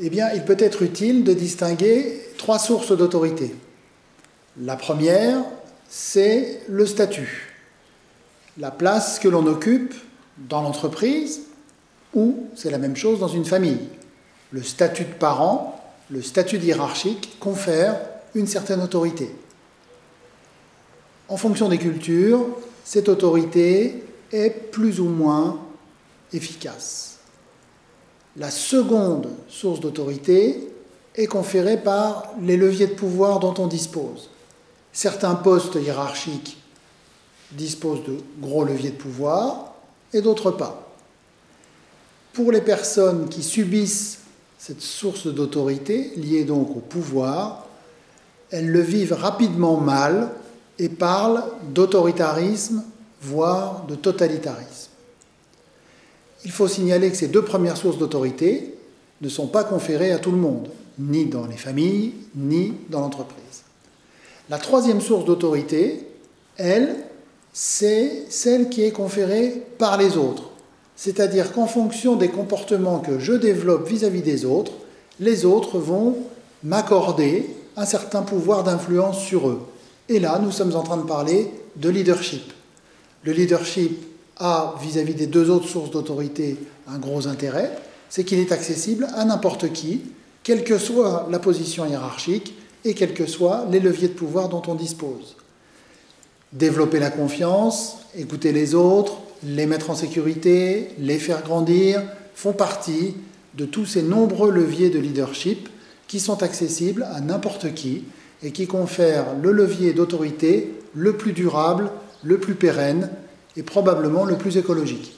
eh bien, il peut être utile de distinguer trois sources d'autorité. La première, c'est le statut, la place que l'on occupe dans l'entreprise ou, c'est la même chose, dans une famille. Le statut de parent, le statut hiérarchique confère une certaine autorité. En fonction des cultures, cette autorité est plus ou moins efficace. La seconde source d'autorité est conférée par les leviers de pouvoir dont on dispose. Certains postes hiérarchiques disposent de gros leviers de pouvoir et d'autres pas. Pour les personnes qui subissent cette source d'autorité, liée donc au pouvoir, elles le vivent rapidement mal et parlent d'autoritarisme, voire de totalitarisme. Il faut signaler que ces deux premières sources d'autorité ne sont pas conférées à tout le monde, ni dans les familles, ni dans l'entreprise. La troisième source d'autorité, elle, c'est celle qui est conférée par les autres. C'est-à-dire qu'en fonction des comportements que je développe vis-à-vis des autres, les autres vont m'accorder un certain pouvoir d'influence sur eux. Et là, nous sommes en train de parler de leadership. Le leadership a, vis-à-vis des deux autres sources d'autorité, un gros intérêt, c'est qu'il est accessible à n'importe qui, quelle que soit la position hiérarchique et quels que soient les leviers de pouvoir dont on dispose. Développer la confiance, écouter les autres, les mettre en sécurité, les faire grandir, font partie de tous ces nombreux leviers de leadership qui sont accessibles à n'importe qui et qui confèrent le levier d'autorité le plus durable, le plus pérenne et probablement le plus écologique.